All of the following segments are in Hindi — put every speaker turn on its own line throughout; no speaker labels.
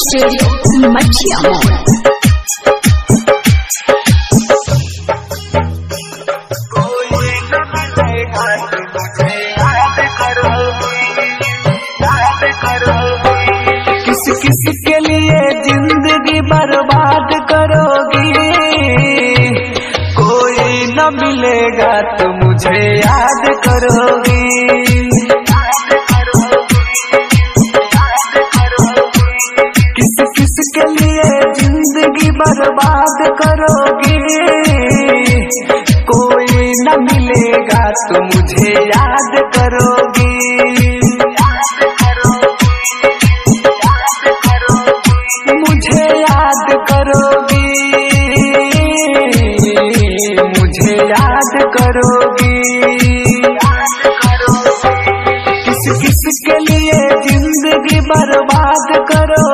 स्टूडियो मछिया
किस किस के लिए ज़िंदगी बर्बाद करोगी? कोई न मिलेगा तो मुझे याद करोगी। करोगी कोई न मिलेगा तो मुझे याद करोगी। मुझे याद करोगी। मुझे याद करोगी। किस किस के लिए ज़िंदगी बर्बाद करोगी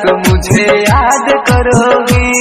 तो मुझे याद करोगी।